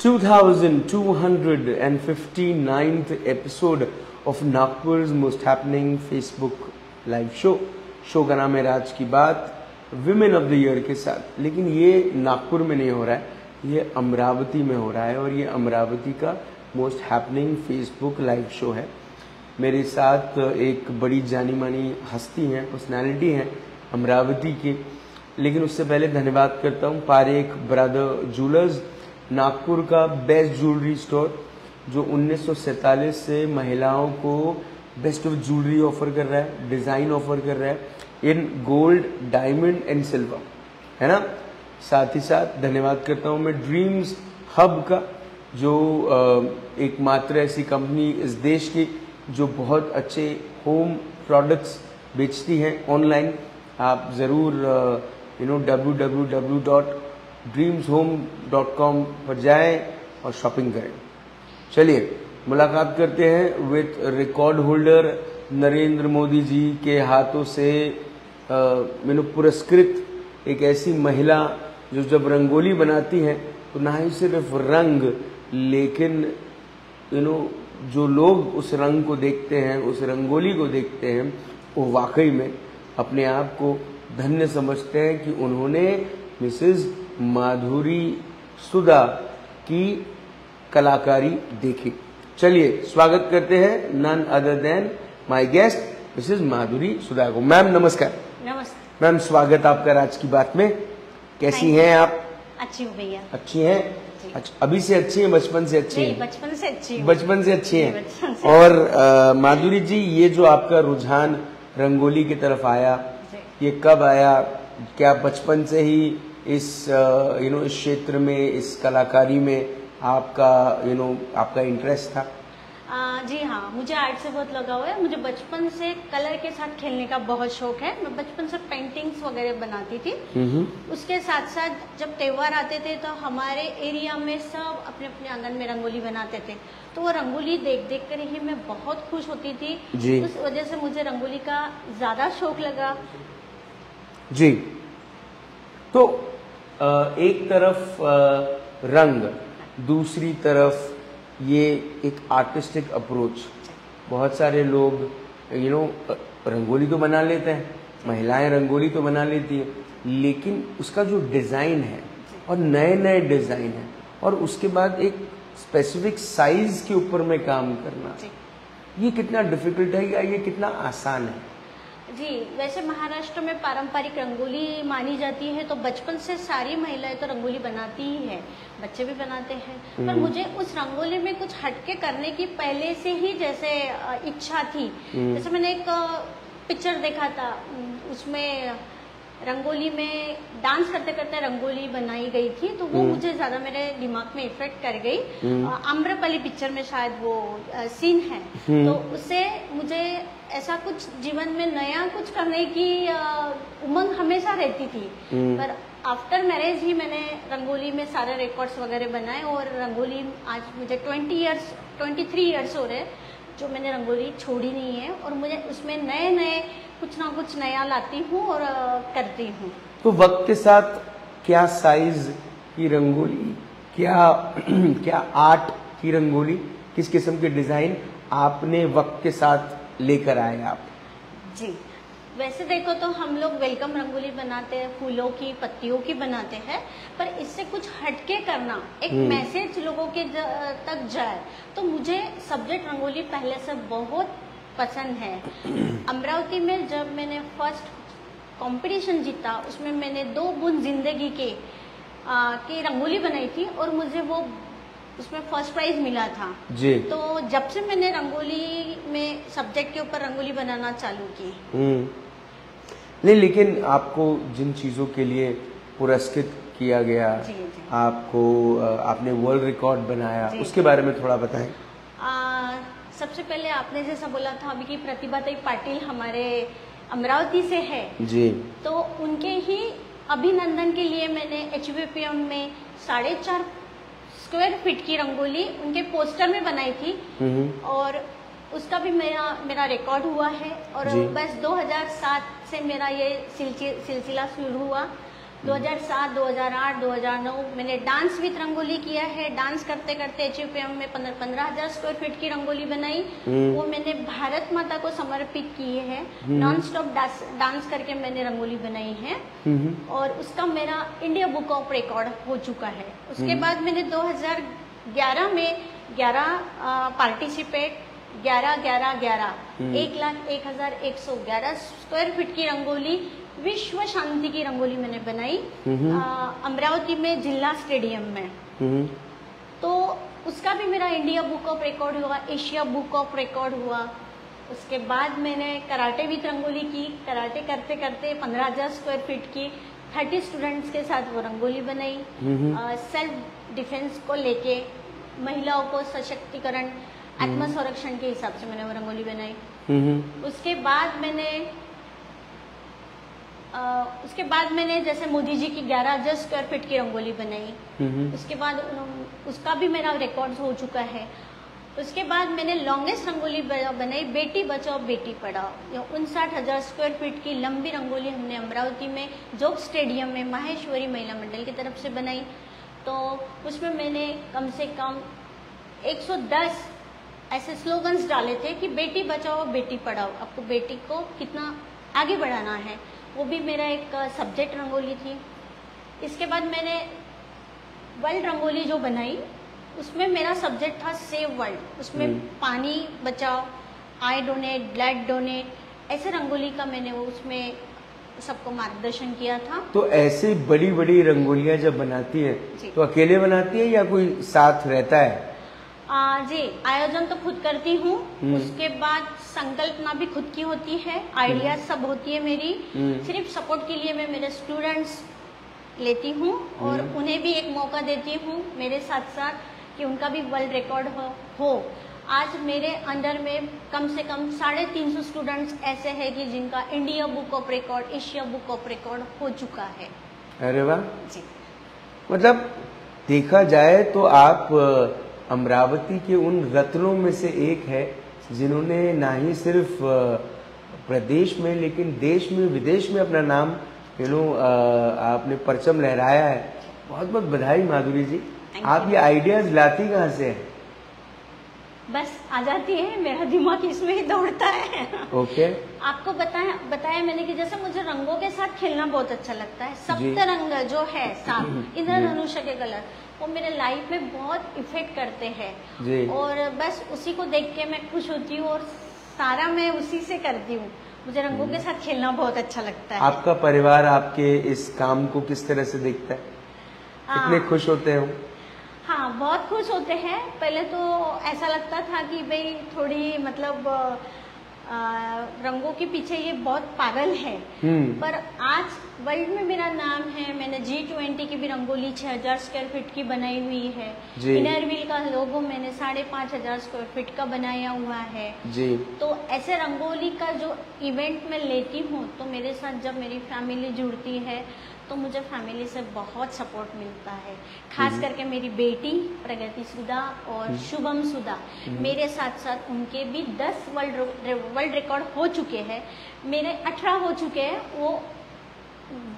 2259th episode of Nagpur's most happening Facebook live show. Show का नाम है राज की बात विमेन ऑफ़ द ईयर के साथ। लेकिन ये नागपुर में नहीं हो रहा है, ये अमरावती में हो रहा है और ये अमरावती का most happening Facebook live show है। मेरे साथ एक बड़ी जानी मानी हस्ती हैं पर्सनालिटी हैं, अमरावती की। लेकिन उससे पहले धन्यवाद करता हूँ पारेख ब्रदर जूलर्स नागपुर का बेस्ट ज्वेलरी स्टोर, जो 1947 से महिलाओं को बेस्ट ऑफ़ ज्वेलरी ऑफ़र कर रहा है, डिज़ाइन ऑफ़र कर रहा है in gold, diamond and silver. है ना? साथ ही साथ धन्यवाद करता हूँ मैं ड्रीम्स हब का, जो एकमात्र ऐसी कंपनी इस देश की, जो बहुत अच्छे होम प्रोडक्ट्स बेचती हैं ऑनलाइन आप ज़रूर you know W W W dot dreams home dot com पर जाएँ और शॉपिंग करें। चलिए, मुलाकात करते हैं with record holder Narendra Modi ji के हाथों से मैंने पुरस्कृत एक ऐसी महिला जो जब रंगोली बनाती हैं तो ना ही सिर्फ़ रंग, लेकिन यू नो जो लोग उस रंग को देखते हैं, उस रंगोली को देखते हैं, वो वाकई में अपने आप को धन्य समझते हैं कि उन्होंने मिसेस माधुरी सुधा की कलाकारी देखी। चलिए स्वागत करते हैं none other than my guest Mrs Madhuri Sudha को। मैम नमस्कार। नमस्ते। मैम स्वागत आपका राज की बात में। कैसी हैं आप? अच्छी हूँ भैया। अच्छी हैं? अच्छा अभी से अच्छी हैं बचपन से अच्छी हैं? बचपन से अच्छी बचपन से अच्छी हैं? और माधुरी जी ये जो आपका रुझान रंगोली की तरफ़ आया ये कब आया? क्या बचपन से ही इस यू नो इस क्षेत्र में इस कलाकारी में आपका यू नो आपका इंटरेस्ट था? आ, जी हाँ मुझे आर्ट से बहुत लगाव है। मुझे बचपन से कलर के साथ खेलने का बहुत शौक है। मैं बचपन से पेंटिंग्स वगैरह बनाती थी। उसके साथ साथ जब त्योहार आते थे तो हमारे एरिया में सब अपने अपने आँगन में रंगोली बनाते थे। तो वो रंगोली देख देख कर ही मैं बहुत खुश होती थी। जी। उस वजह से मुझे रंगोली का ज़्यादा शौक लगा। जी। तो एक तरफ़ रंग दूसरी तरफ़ ये एक आर्टिस्टिक अप्रोच बहुत सारे लोग यू नो रंगोली तो बना लेते हैं महिलाएँ रंगोली तो बना लेती है लेकिन उसका जो डिज़ाइन है और नए नए डिज़ाइन है और उसके बाद एक स्पेसिफिक साइज़ के ऊपर में काम करना ये कितना डिफ़िकल्ट है या ये कितना आसान है? जी वैसे महाराष्ट्र में पारंपरिक रंगोली मानी जाती है तो बचपन से सारी महिलाएँ तो रंगोली बनाती ही है बच्चे भी बनाते हैं पर हम्म। मुझे उस रंगोली में कुछ हटके करने की पहले से ही जैसे इच्छा थी हम्म। जैसे मैंने एक पिक्चर देखा था उसमें रंगोली में डांस करते करते रंगोली बनाई गई थी तो वो हम्म। मुझे ज़्यादा मेरे दिमाग में इफ़ेक्ट कर गई हम्म। अ, आम्रपली पिक्चर में शायद वो सीन है। तो उससे मुझे ऐसा कुछ जीवन में नया कुछ करने की उमंग हमेशा रहती थी हम्म। पर आफ्टर मैरिज ही मैंने रंगोली में सारे रिकॉर्ड्स वगैरह बनाए और रंगोली आज मुझे 20 इयर्स 23 इयर्स हो रहे जो मैंने रंगोली छोड़ी नहीं है और मुझे उसमें नए नए कुछ ना कुछ नया लाती हूँ और करती हूँ तो वक्त के साथ क्या साइज़ की रंगोली क्या क्या आर्ट की रंगोली किस किस्म के डिज़ाइन आपने वक्त के साथ लेकर आए आप। जी। वैसे देखो तो हम लोग वेलकम रंगोली बनाते हैं फूलों की पत्तियों की बनाते हैं पर इससे कुछ हटके करना एक हम्म। मैसेज लोगों के तक जाए तो मुझे सब्जेक्ट रंगोली पहले से बहुत पसंद है। अमरावती में जब मैंने फ़र्स्ट कंपटीशन जीता उसमें मैंने दो बूंद ज़िंदगी के आ, की रंगोली बनाई थी और मुझे वो उसमें फ़र्स्ट प्राइज मिला था। जी। तो जब से मैंने रंगोली में सब्जेक्ट के ऊपर रंगोली बनाना चालू की। हम्म। नहीं लेकिन आपको जिन चीज़ों के लिए पुरस्कृत किया गया जी, जी। आपको आपने वर्ल्ड रिकॉर्ड बनाया जी। उसके बारे में थोड़ा बताएँ। सबसे पहले आपने जैसा बोला था अभी की प्रतिभा ताई पाटिल हमारे अमरावती से है। जी। तो उनके ही अभिनंदन के लिए मैंने एच में साढ़े चार स्क्वायर फिट की रंगोली उनके पोस्टर में बनाई थी। और उसका भी मेरा मेरा रिकॉर्ड हुआ है। और। बस 2007 से मेरा ये सिलसिला शुरू हुआ। 2007 2008 2009 मैंने डांस विथ रंगोली किया है। डांस करते करते एच में पंद्रह हज़ार स्क्वायर फीट की रंगोली बनाई। हम्म। वो मैंने भारत माता को समर्पित की है। नॉन स्टॉप डांस करके मैंने रंगोली बनाई है। हम्म, और उसका मेरा इंडिया बुक ऑफ़ रिकॉर्ड हो चुका है। उसके बाद मैंने 2011 में 11 पार्टिसिपेट 11 11 11 एक लाख एक हज़ार एक सौ ग्यारह स्क्वायर फीट की रंगोली विश्व शांति की रंगोली मैंने बनाई। हम्म। अमरावती में जिला स्टेडियम में। हम्म, तो उसका भी मेरा इंडिया बुक ऑफ़ रिकॉर्ड हुआ एशिया बुक ऑफ़ रिकॉर्ड हुआ। उसके बाद मैंने कराटे विथ रंगोली की। कराटे करते करते पंद्रह हज़ार स्क्वायर फीट की थर्टी स्टूडेंट्स के साथ वो रंगोली बनाई। हम्म, सेल्फ डिफेंस को लेके महिलाओं को सशक्तिकरण आत्म संरक्षण के हिसाब से मैंने वो रंगोली बनाई। हम्म, उसके बाद मैंने उसके बाद मैंने जैसे मोदी जी की ग्यारह हज़ार स्क्वायर फीट की रंगोली बनाई। उसके बाद उसका भी मेरा रिकॉर्ड हो चुका है। उसके बाद मैंने लॉन्गेस्ट रंगोली बनाई बेटी बचाओ बेटी पढ़ाओ। उनसाठ हज़ार स्क्वायर फीट की लंबी रंगोली हमने अमरावती में जोग स्टेडियम में माहेश्वरी महिला मंडल की तरफ़ से बनाई। तो उसमें मैंने कम से कम 110 ऐसे स्लोगन्स डाले थे कि बेटी बचाओ बेटी पढ़ाओ। आपको बेटी को कितना आगे बढ़ाना है। वो भी मेरा एक सब्जेक्ट रंगोली थी। इसके बाद मैंने वर्ल्ड रंगोली जो बनाई उसमें मेरा सब्जेक्ट था सेव वर्ल्ड उसमें हम्म। पानी बचाओ आई डोनेट ब्लड डोनेट ऐसे रंगोली का मैंने वो उसमें सबको मार्गदर्शन किया था। तो ऐसे बड़ी बड़ी रंगोलियाँ जब बनाती है तो अकेले बनाती है या कोई साथ रहता है? आ, जी आयोजन तो खुद करती हूँ। हम्म। उसके बाद संकल्पना भी खुद की होती है आइडियाज़ सब होती है मेरी। हम्म। सिर्फ़ सपोर्ट के लिए मैं मेरे स्टूडेंट्स लेती हूँ और हम्म। उन्हें भी एक मौका देती हूँ मेरे साथ साथ कि उनका भी वर्ल्ड रिकॉर्ड हो, हो। आज मेरे अंडर में कम से कम साढ़े तीन सौ स्टूडेंट्स ऐसे हैं कि जिनका India book of record Asia book of record हो चुका है। अरे वाह। जी। मतलब देखा जाए तो आप अमरावती के उन रत्नों में से एक है जिन्होंने ना ही सिर्फ़ प्रदेश में लेकिन देश में विदेश में अपना नाम यू नो आपने परचम लहराया है। बहुत बहुत बधाई माधुरी जी। आप ये आइडियाज़ लाती कहाँ से हैं? बस आ जाती है मेरा दिमाग इसमें ही दौड़ता है। ओके। okay. आपको बताया बताया मैंने कि जैसे मुझे रंगों के साथ खेलना बहुत अच्छा लगता है। जी। सप्त रंग जो है सात इंद्रधनुष के कलर। वो मेरे लाइफ में बहुत इफ़ेक्ट करते हैं। और बस उसी को देख के मैं खुश होती हूँ और सारा मैं उसी से करती हूँ। मुझे रंगों के साथ खेलना बहुत अच्छा लगता है। आपका परिवार आपके इस काम को किस तरह से देखता है? कितने हाँ। खुश होते हो? हाँ बहुत खुश होते हैं। पहले तो ऐसा लगता था कि भाई थोड़ी मतलब आ, रंगों के पीछे ये बहुत पागल है। हम्म। पर आज वर्ल्ड में मेरा नाम है मैंने जी ट्वेंटी की भी रंगोली छह हज़ार स्क्वायर फीट की बनाई हुई है। इनर व्हील का लोगो मैंने साढ़े पाँच हज़ार स्क्वायर फीट का बनाया हुआ है। जी। तो ऐसे रंगोली का जो इवेंट मैं लेती हूँ तो मेरे साथ जब मेरी फैमिली जुड़ती है तो मुझे फैमिली से बहुत सपोर्ट मिलता है। खास करके मेरी बेटी प्रगति सुधा और शुभम सुधा मेरे साथ साथ उनके भी 10 वर्ल्ड वर्ल्ड रिकॉर्ड हो चुके हैं। मेरे 18 हो चुके हैं वो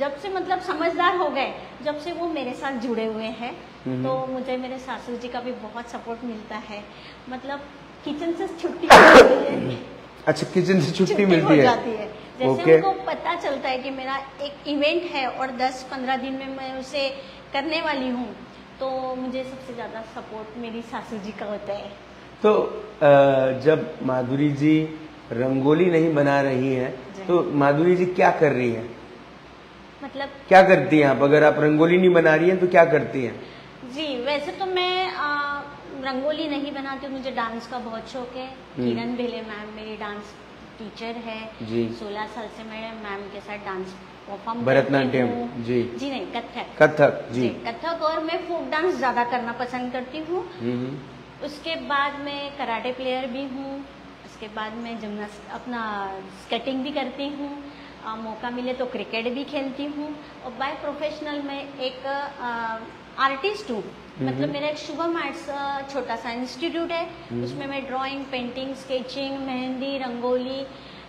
जब से मतलब समझदार हो गए जब से वो मेरे साथ जुड़े हुए हैं हम्म। तो मुझे मेरे सासू जी का भी बहुत सपोर्ट मिलता है। मतलब किचन से छुट्टी अच्छा किचन से छुट्टी मिलती है जाती है। जैसे ओके उनको पता चलता है कि मेरा एक इवेंट है और 10-15 दिन में मैं उसे करने वाली हूँ तो मुझे सबसे ज़्यादा सपोर्ट मेरी सासू जी का होता है। तो जब माधुरी जी रंगोली नहीं बना रही हैं। तो माधुरी जी क्या कर रही हैं? मतलब क्या करती हैं आप? अगर आप रंगोली नहीं बना रही हैं तो क्या करती हैं? जी वैसे तो मैं आ, रंगोली नहीं बनाती मुझे डांस का बहुत शौक है। हम्म। किरण भेले मैम मेरी डांस टीचर है। जी। 16 साल से मैं मैम के साथ डांस परफॉर्म भरतनाट्यम, जी। जी नहीं कथक। कथक जी। कथक और मैं फोक डांस ज़्यादा करना पसंद करती हूँ। हम्म, उसके बाद मैं कराटे प्लेयर भी हूँ। उसके बाद मैं जिमनास्ट अपना स्केटिंग भी करती हूँ। आ, मौका मिले तो क्रिकेट भी खेलती हूँ। और बाय प्रोफेशनल मैं एक आर्टिस्ट हूँ। मतलब मेरा एक शुभम आर्ट्स छोटा सा इंस्टीट्यूट है। उसमें मैं drawing painting sketching mehndi rangoli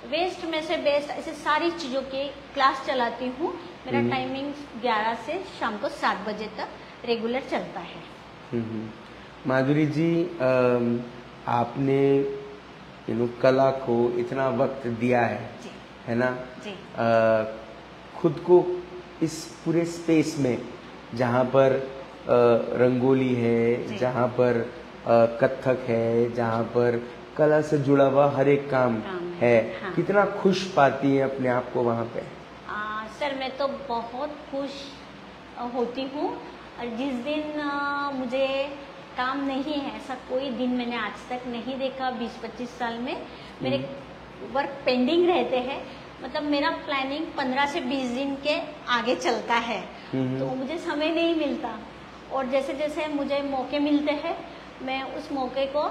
waste में से बेस्ट ऐसे सारी चीज़ों के क्लास चलाती हूँ। मेरा हम्म। टाइमिंग 11 से शाम को 7 बजे तक रेगुलर चलता है। हम्म। माधुरी जी आपने यू नो कला को इतना वक्त दिया है। जी। है ना? जी। अ, खुद को इस पूरे स्पेस में जहाँ पर अ, रंगोली है जहाँ पर अ, कथक है जहाँ पर कला से जुड़ा हुआ हर एक काम है। है। कितना खुश पाती है अपने आप को वहाँ पे? आ, सर मैं तो बहुत खुश होती हूँ। जिस दिन मुझे काम नहीं है ऐसा कोई दिन मैंने आज तक नहीं देखा 20-25 साल में। मेरे वर्क पेंडिंग रहते हैं मतलब मेरा प्लानिंग 15 से 20 दिन के आगे चलता है। हम्म। तो मुझे समय नहीं मिलता। और जैसे जैसे मुझे मौके मिलते हैं मैं उस मौके को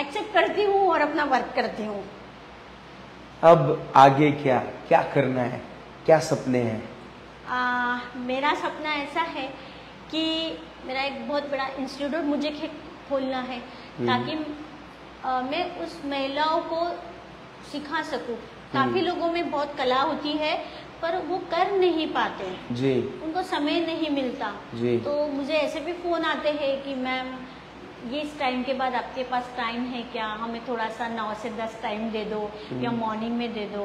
एक्सेप्ट करती हूँ और अपना वर्क करती हूँ। अब आगे क्या? क्या करना है? क्या सपने हैं? आ, मेरा सपना ऐसा है कि मेरा एक बहुत बड़ा इंस्टीट्यूट मुझे खोलना है। ताकि आ, मैं उस महिलाओं को सिखा सकूँ। काफ़ी लोगों में बहुत कला होती है पर वो कर नहीं पाते। जी। उनको समय नहीं मिलता। जी। तो मुझे ऐसे भी फ़ोन आते हैं कि मैम ये इस टाइम के बाद आपके पास टाइम है क्या? हमें थोड़ा सा नौ से दस टाइम दे दो या मॉर्निंग में दे दो।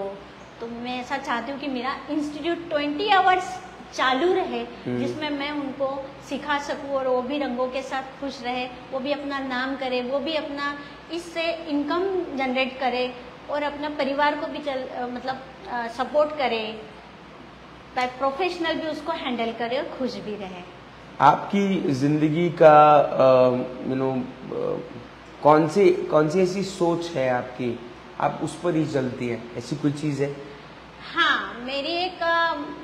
तो मैं ऐसा चाहती हूँ कि मेरा इंस्टीट्यूट ट्वेंटी आवर्स चालू रहे हम्म। जिसमें मैं उनको सिखा सकूँ और वो भी रंगों के साथ खुश रहे वो भी अपना नाम करे वो भी अपना इससे इनकम जनरेट करे। और अपना परिवार को भी चल मतलब मतलब सपोर्ट करे प्रोफेशनल भी उसको हैंडल करे और खुश भी रहे। आपकी ज़िंदगी का यू नो कौन सी कौन सी ऐसी सोच है आपकी? आप उस पर ही चलती है ऐसी कोई चीज़ है? हाँ मेरी एक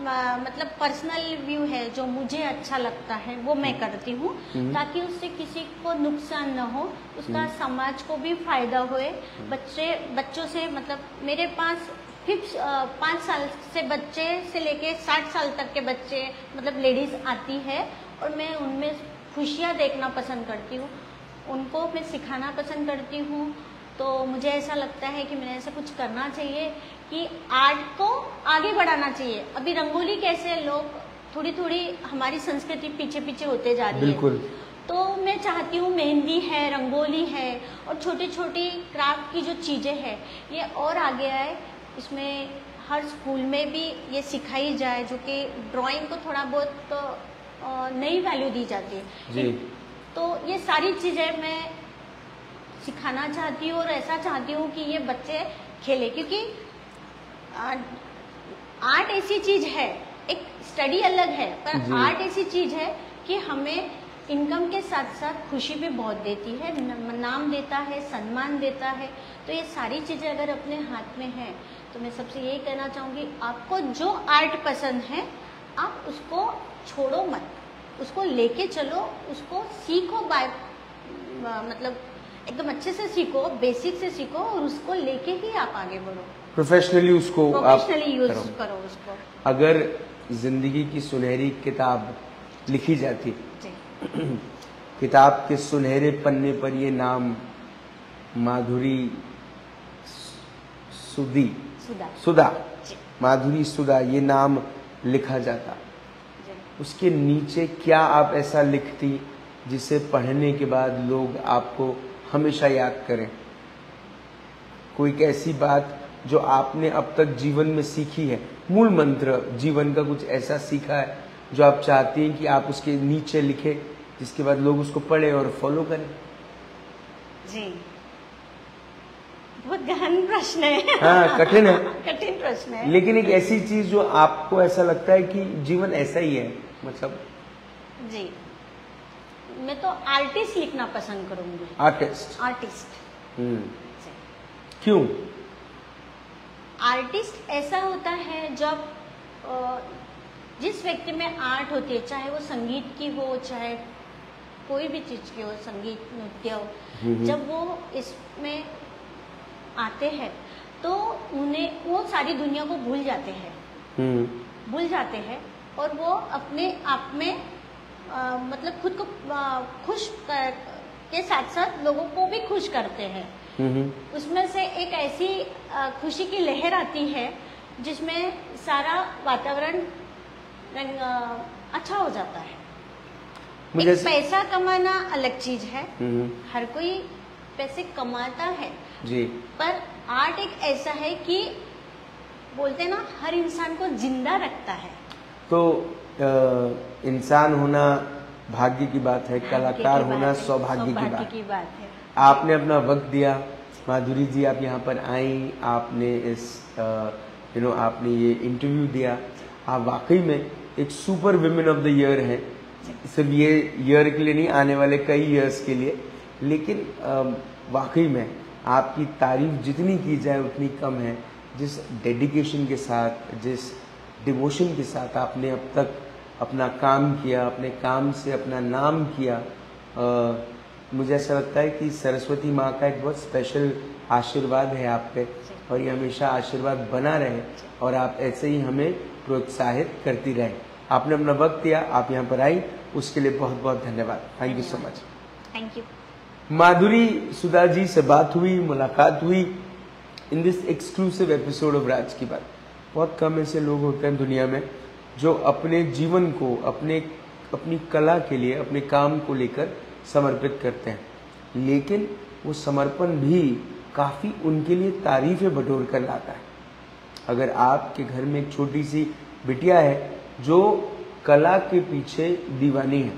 म- मतलब पर्सनल व्यू है जो मुझे अच्छा लगता है वो मैं करती हूँ हम्म। ताकि उससे किसी को नुकसान न हो उसका समाज को भी फ़ायदा होए। बच्चे बच्चों से मतलब मेरे पास फिफ्थ पाँच साल से बच्चे से लेके साठ साल तक के बच्चे मतलब लेडीज़ आती है और मैं उनमें खुशियाँ देखना पसंद करती हूँ। उनको मैं सिखाना पसंद करती हूँ तो मुझे ऐसा लगता है कि मैंने ऐसा कुछ करना चाहिए। कि आर्ट को आगे बढ़ाना चाहिए। अभी रंगोली कैसे लोग थोड़ी थोड़ी हमारी संस्कृति पीछे पीछे होते जा रही है। तो मैं चाहती हूँ मेहंदी है रंगोली है और छोटी छोटी क्राफ्ट की जो चीज़ें हैं ये और आगे आए। इसमें हर स्कूल में भी ये सिखाई जाए जो कि ड्राइंग को थोड़ा बहुत नई वैल्यू दी जाती है। जी। तो ये सारी चीज़ें मैं सिखाना चाहती हूँ और ऐसा चाहती हूँ कि ये बच्चे खेले क्योंकि आर्ट ऐसी चीज़ है एक स्टडी अलग है पर आर्ट ऐसी चीज़ है कि हमें इनकम के साथ साथ खुशी भी बहुत देती है नाम देता है सम्मान देता है। तो ये सारी चीज़ें अगर अपने हाथ में है तो मैं सबसे यही कहना चाहूँगी आपको जो आर्ट पसंद है आप उसको छोड़ो मत। उसको लेके चलो उसको सीखो बाय मतलब एकदम अच्छे से सीखो बेसिक से सीखो और उसको लेके ही आप आगे बढ़ो। प्रोफेशनली उसको आप प्रोफेशनली यूज़ करो। करो उसको। अगर ज़िंदगी की सुनहरी किताब लिखी जाती किताब के सुनहरे पन्ने पर ये नाम माधुरी सुदी सुधा। सुधा। माधुरी सुधा ये नाम लिखा जाता। उसके नीचे क्या आप ऐसा लिखती जिसे पढ़ने के बाद लोग आपको हमेशा याद करें? कोई ऐसी बात जो आपने अब तक जीवन में सीखी है। मूल मंत्र जीवन का कुछ ऐसा सीखा है जो आप चाहती हैं कि आप उसके नीचे लिखे जिसके बाद लोग उसको पढ़े और फॉलो करें। जी। बहुत गहन प्रश्न है। हाँ कठिन है। कठिन प्रश्न है। लेकिन एक ऐसी चीज़ जो आपको ऐसा लगता है कि जीवन ऐसा ही है मतलब। जी। मैं तो आर्टिस्ट लिखना पसंद करूँगी। आर्टिस्ट। आर्टिस्ट। हम्म। क्यों? आर्टिस्ट ऐसा होता है जब जिस व्यक्ति में आर्ट होती है चाहे वो संगीत की हो चाहे कोई भी चीज़ की हो संगीत नृत्य हो हम्म। जब वो इसमें आते हैं तो उन्हें वो सारी दुनिया को भूल जाते हैं। हम्म। भूल जाते हैं और वो अपने आप में अ, मतलब खुद को अ, खुश कर, के साथ साथ लोगों को भी खुश करते हैं। हम्म उसमें से एक ऐसी खुशी की लहर आती है जिसमें सारा वातावरण अच्छा हो जाता है। मुझे एक पैसा कमाना अलग चीज़ है। हर कोई पैसे कमाता है। जी। पर आर्ट एक ऐसा है कि बोलते हैं ना हर इंसान को ज़िंदा रखता है। तो इंसान होना भाग्य की बात है कलाकार होना सौभाग्य की की बात है। आपने अपना वक्त दिया। माधुरी जी, आप यहाँ पर आई। आपने इस यू नो आपने ये इंटरव्यू दिया। आप वाकई में एक super woman of the year हैं। सिर्फ़ ये ईयर के लिए नहीं, आने वाले कई ईयर्स के लिए। लेकिन वाकई में आपकी तारीफ़ जितनी की जाए, उतनी कम है। जिस डेडिकेशन के साथ, जिस डिवोशन के साथ आपने अब तक अपना काम किया, अपने काम से अपना नाम किया मुझे ऐसा लगता है कि सरस्वती माँ का एक बहुत स्पेशल आशीर्वाद है आप पे। और ये हमेशा आशीर्वाद बना रहे और आप ऐसे ही हमें प्रोत्साहित करती रहे। आपने अपना वक्त दिया आप यहाँ पर आई। उसके लिए बहुत बहुत धन्यवाद thank you so much thank you Madhuri Sudha ji से बात हुई मुलाकात हुई। In this exclusive episode of Raaz Ki Baat बहुत कम ऐसे लोग होते हैं दुनिया में जो अपने जीवन को अपने अपनी कला के लिए अपने काम को लेकर समर्पित करते हैं। लेकिन वो समर्पण भी काफ़ी उनके लिए तारीफें बटोर कर लाता है। अगर आपके घर में एक छोटी सी बिटिया है जो कला के पीछे दीवानी है,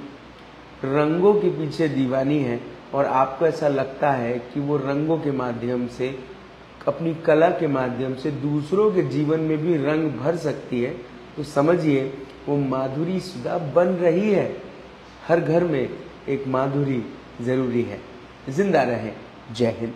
रंगों के पीछे दीवानी है, और आपको ऐसा लगता है कि वो रंगों के माध्यम से, अपनी कला के माध्यम से दूसरों के जीवन में भी रंग भर सकती है तो समझिए वो माधुरी सुधा बन रही है। हर घर में एक माधुरी ज़रूरी है। ज़िंदा रहे। जय हिंद।